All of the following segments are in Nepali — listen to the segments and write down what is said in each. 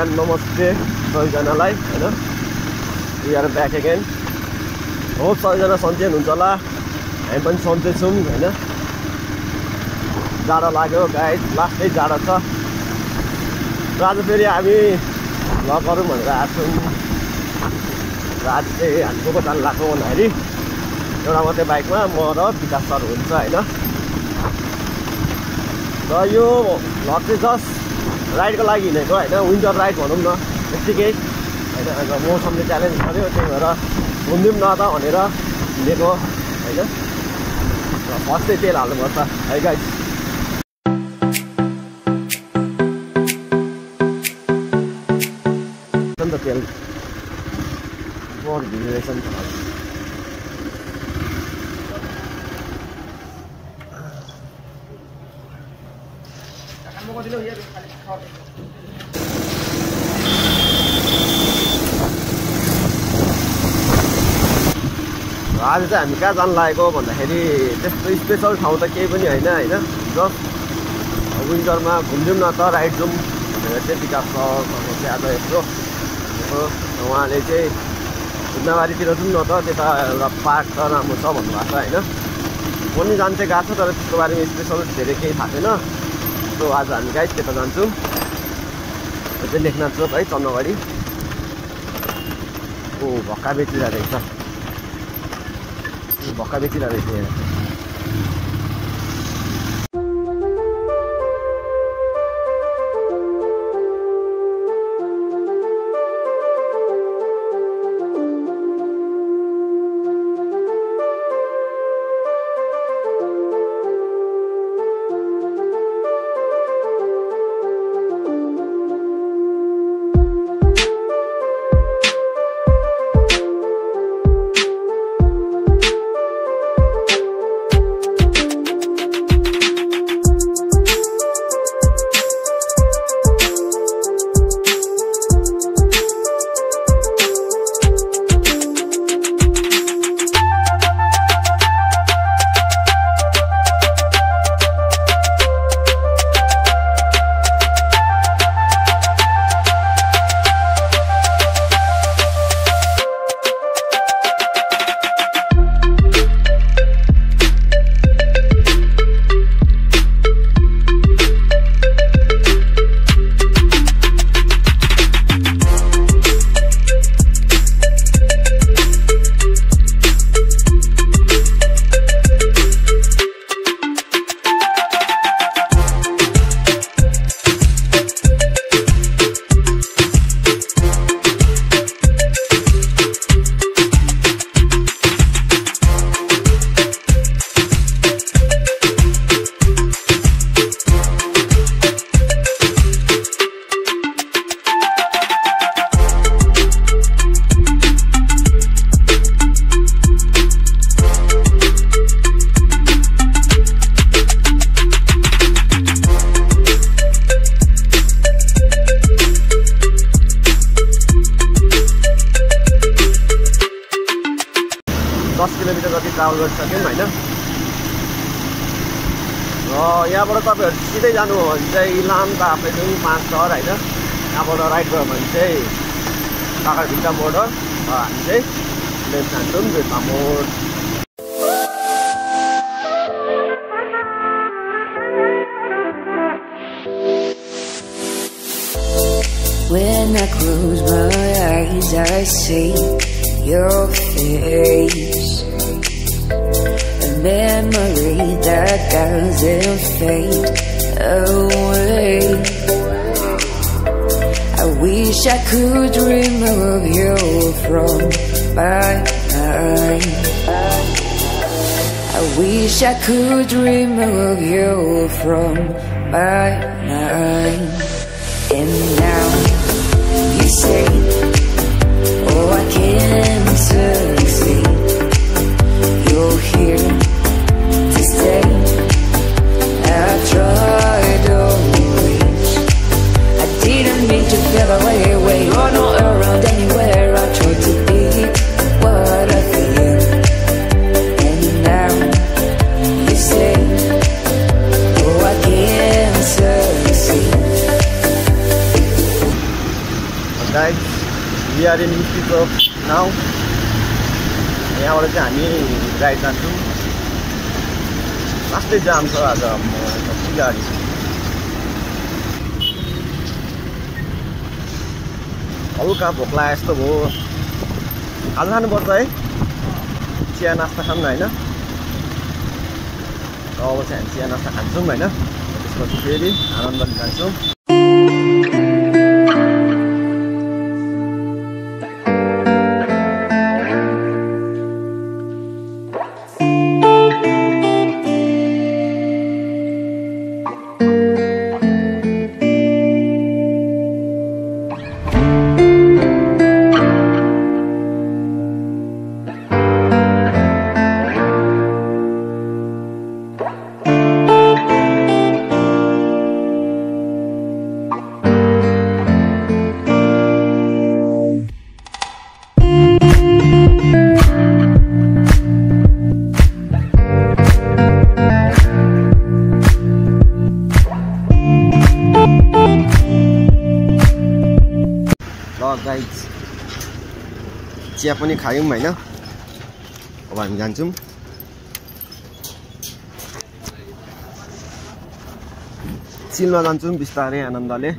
एन्ड नमस्ते सबैजनालाई होइन? We are back again hope सबैजना सन्चै हुनुहुन्छ होला। हामी पनि सन्चै छौँ होइन? जाडो लाग्यो गाई लास्टै जाडो छ। र आज फेरि हामी भ्लग गरौँ भनेर आएको छौँ। र आज चाहिँ हामी को को जानु लाग्छौँ भन्दाखेरि एउटा मात्रै बाइकमा म र विकास सर हुन्छ होइन? र यो भ्लग चाहिँ जस्ट राइडको लागि हिँडेको होइन विन्टर राइड भनौँ न यत्तिकै। होइन अन्त मौसमले च्यालेन्ज गऱ्यो त्यही भएर घुमिदिउँ न त भनेर हिँडेको होइन? फर्स्ट चाहिँ तेल हाल्नुपर्छ। है गाई नि त तेल। भिड रहेछ नि त। आज चाहिँ हामी कहाँ जानु लागेको भन्दाखेरि त्यस्तो स्पेसल ठाउँ त केही पनि होइन होइन? जस्ट विन्टरमा घुमिदिउँ न त राइड जाउँ भनेर चाहिँ विकास सरको चाहिँ आज यत्रो उहाँले चाहिँ घुम्नाबारीतिर जाउँ न त त्यता एउटा पार्क छ राम्रो छ भन्नुभएको छ होइन? म पनि जान्छै गएको छ तर त्यसको बारेमा स्पेसल धेरै केही थाहा छैन। सो आज हामी गाइस त्यता जान्छौँ। यो चाहिँ लेखनाथ चोक है चन्द्रबारी ओ भक्का बेचिरहेको रहेछ भक्का बेचिरहेको रहेछ यहाँ र यहाँबाट तपाईँहरू सिधै जानु हो भने चाहिँ इलामको आफैजुङ पाँच सहर होइन यहाँबाट राइड गयो भने चाहिँ काँक्राभिट्टा मोड हो र हामी चाहिँ लेफ्ट जान्छौँ बेलमा मोड When I close my eyes, I see your face. Memory that doesn't fade away. I wish I could remove you from my mind. I wish I could remove you from my mind. And now you say, Oh, I can't succeed. You're here tried to reach. I didn't mean to feel away, away. You're not around anywhere. I tried to be what I feel. And now you say, Oh, I can't succeed. Bihari मिस्टी चोक नाउ यहाँबाट चाहिँ हामी राइड जान्छौँ लास्टै जाम छ आज म गाडी हल्का भोक लाग्यो जस्तो भयो खाजा खानुपर्छ है चिया नास्ता खाऊँ न होइन अब चाहिँ हामी चिया नास्ता खान्छौँ होइन त्यसपछि फेरि आनन्द जान्छौँ चिया पनि खायौँ होइन। अब हामी जान्छौँ। चिलमा जान्छौँ बिस्तारै आनन्दले।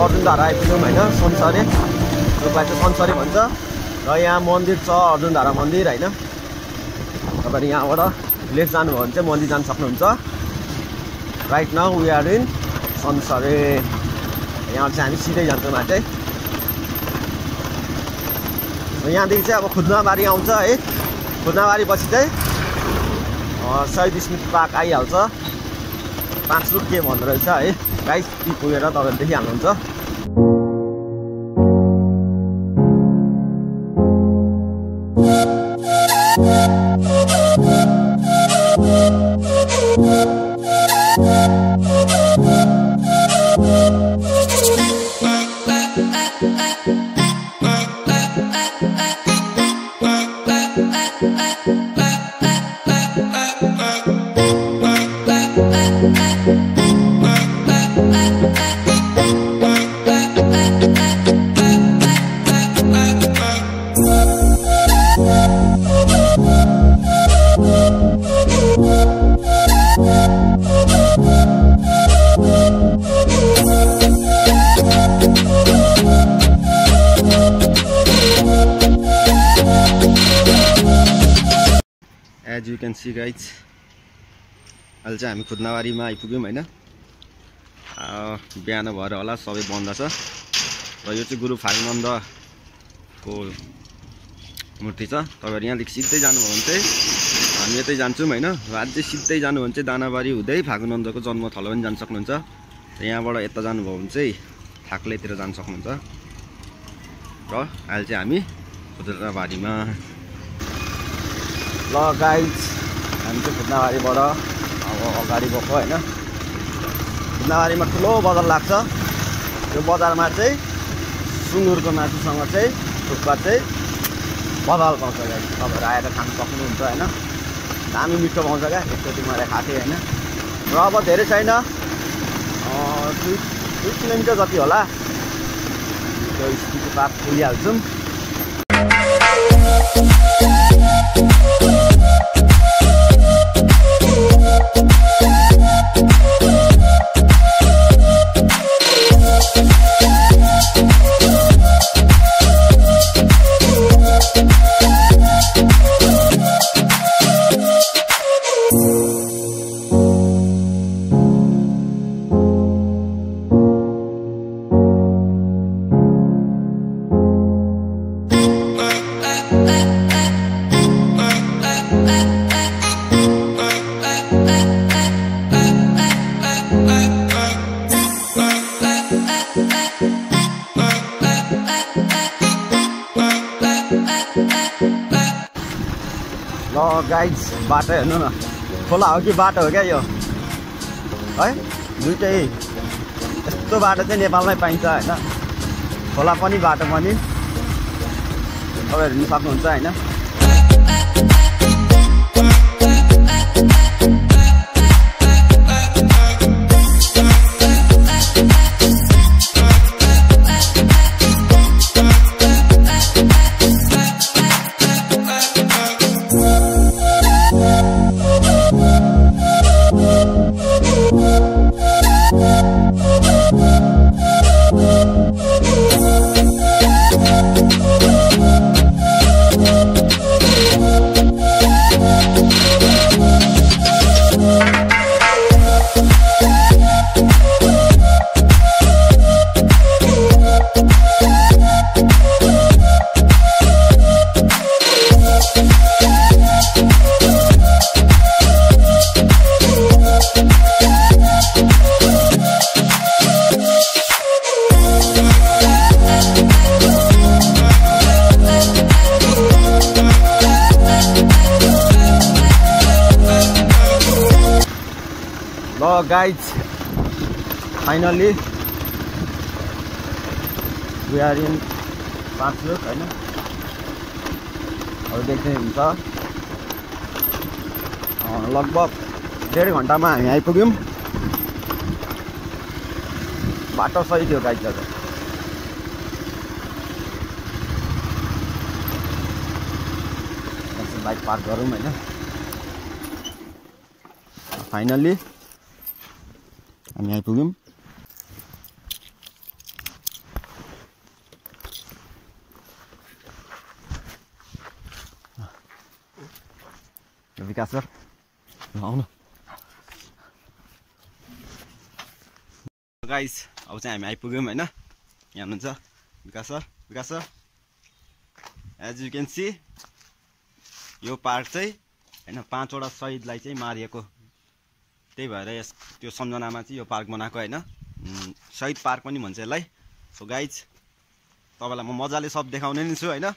अब चाहिँ हामी अर्जुन धारा आइपुग्यौँ होइन संसारे। त्यसलाई चाहिँ संसारे भन्छ। र यहाँ मन्दिर छ अर्जुन धारा मन्दिर होइन? तपाईँहरू यहाँबाट भिलेज जानुभयो भने चाहिँ मन्दिर जानु सक्नुहुन्छ। Right now we are in संसारे। यहाँ चाहिँ हामी सिधै जान्छौँ माथि यहाँदेखि चाहिँ अब खुद्नाबारी आउँछ है? खुद्नाबारी पछि चाहिँ शहीद स्मृति पार्क आइहाल्छ। पाँच के भन्दो रहेछ है? गाइस ती पुगेर तपाईँहरू देखिहाल्नुहुन्छ। क्यान सी गाइज अहिले चाहिँ हामी खुद्नाबारीमा आइपुग्यौँ होइन। बिहान भएर होला सबै बन्द छ। र यो चाहिँ गुरु फागनन्दको मूर्ति छ। तपाईँहरू यहाँदेखि सिधै जानुभयो भने चाहिँ हामी यतै जान्छौँ होइन। र अझै सिधै जानु भने चाहिँ दानाबारी हुँदै फागुनन्दको जन्मथलो पनि जानु सक्नुहुन्छ। र यहाँबाट यता जानुभयो भने चाहिँ थाक्लेतिर जानु सक्नुहुन्छ। र अहिले चाहिँ हामी खुद्राबारीमा ल गाइज हामी चाहिँ फुत्नाबारीबाट अब अगाडि गएको होइन। फुत्नाबारीमा ठुलो बजार लाग्छ। त्यो बजारमा चाहिँ सुँगुरको मासुसँग चाहिँ थुक्पा चाहिँ बदल पाउँछ गाइज तपाईँहरू आएर खानु सक्नुहुन्छ होइन? दामी मिठो पाउँछ क्या। एकचोटि मैले खाएको थिएँ होइन? र अब धेरै छैन। दुई दुई किलोमिटर जति होला। त्यो स्कुलको पार्क खोलिहाल्छौँ। गाइज बाटो हेर्नु न। खोला हो कि बाटो हो क्या यो? है? दुइटै। यस्तो बाटो चाहिँ नेपालमै पाइन्छ होइन। खोला पनि बाटो पनि। तपाईँहरू हेर्नु सक्नुहुन्छ होइन। Guys finally we are in पाँच लोक होइन? अरू देख्दै हुन्छ। लगभग डेढ घन्टामा हामी आइपुग्यौँ। बाटो सही थियो गाइज दाजु बाइक पार्क गरौँ होइन? फाइनल्ली हामी आइपुग्यौँ विकास सर आउनु गाइस अब चाहिँ हामी आइपुग्यौँ होइन यहाँ हुनुहुन्छ Vikas sir Vikas sir as you can see यो पार्क चाहिँ होइन पाँचवटा शहीदलाई चाहिँ मारिएको त्यही भएर यस त्यो सम्झनामा चाहिँ यो पार्क बनाएको होइन। शहीद पार्क पनि भन्छ यसलाई। सो गाइज तपाईँलाई म मजाले सब देखाउने नै छु होइन?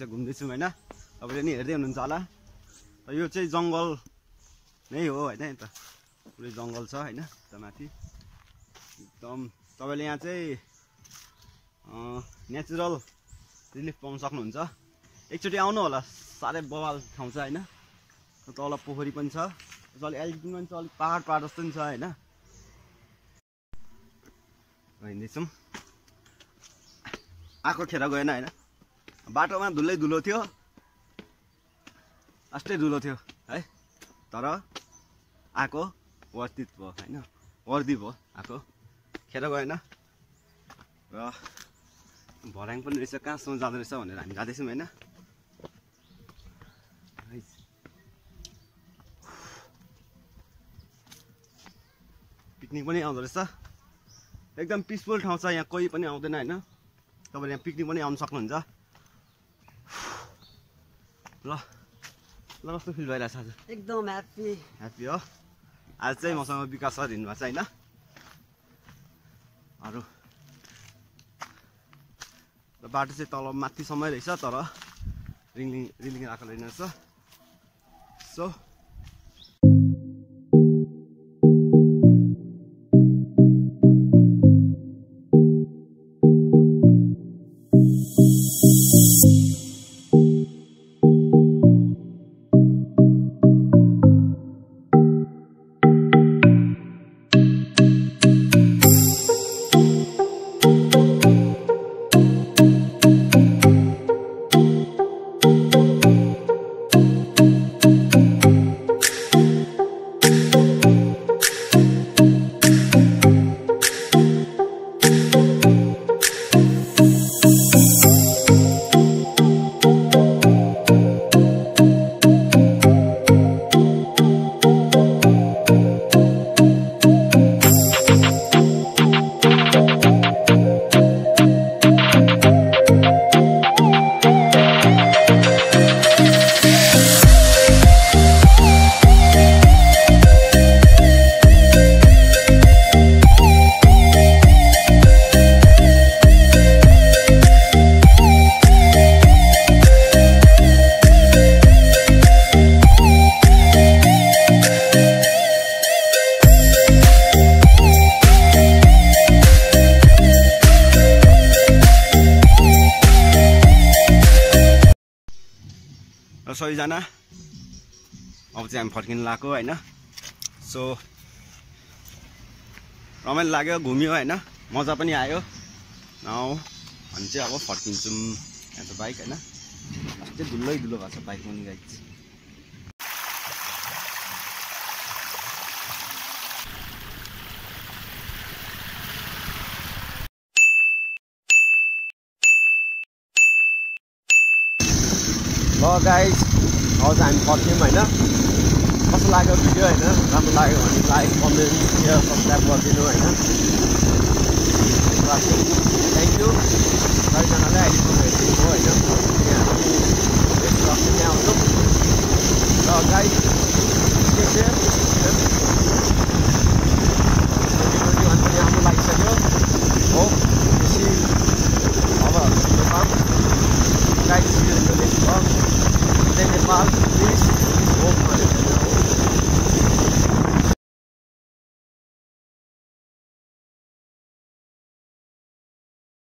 चाहिँ घुम्दैछौँ होइन। तपाईँले नि हेर्दै हुनुहुन्छ होला। यो चाहिँ जङ्गल नै हो होइन यता पुरै जङ्गल छ होइन यता माथि। एकदम तपाईँले यहाँ चाहिँ नेचुरल रिलिफ पाउन सक्नुहुन्छ। एकचोटि आउनु होला। साह्रै बवाल ठाउँ छ होइन। तल पोखरी पनि छ। अलिक एल्टिट्युडमा पनि छ अलिक पाहाड पाहाड जस्तो पनि छ होइन। हिँड्दैछौँ। आएको खेर गएन होइन। बाटोमा धुलै धुलो थियो। अस्टै धुलो थियो है? तर आएको वर्तित भयो होइन? वर्दी भयो आएको। खेर गएन। र भर्याङ पनि रहेछ कहाँसम्म जाँदो रहेछ भनेर हामी जाँदैछौँ होइन? पिकनिक पनि आउँदो रहेछ। एकदम पिसफुल ठाउँ छ यहाँ कोही पनि आउँदैन होइन? तपाईँले यहाँ पिकनिक पनि आउनु सक्नुहुन्छ। ल। ल कस्तो फिल भइरहेछ आज? एकदम ह्याप्पी ह्याप्पी हो? आज चाहिँ मसँग विकास सर हिँड्नुभएको छ होइन? अरू? र बाटो चाहिँ तल माथिसम्मै रहेछ तर रिलिङ रिलिङ आएको रहेछ। सो र सबैजना अब चाहिँ हामी फर्किनु लगाएको होइन? सो रमाइलो लाग्यो घुम्यो होइन? मजा पनि आयो। नौ अनि चाहिँ अब फर्किन्छौँ यहाँ त बाइक होइन? अस्ति धुलै धुलो भएको छ बाइक पनि गाइड ल अब चाहिँ हामी फर्क्यौँ होइन कस्तो लाग्यो भिडियो होइन राम्रो लाग्यो भने लाइक कमेन्ट सेयर सब्सक्राइब गरिदिनु होइन थ्याङ्क यू सबैजनाले अहिलेसम्म हेरिदिनु होइन यहाँ हामी नेक्स्ट आउँछौँ र गाइस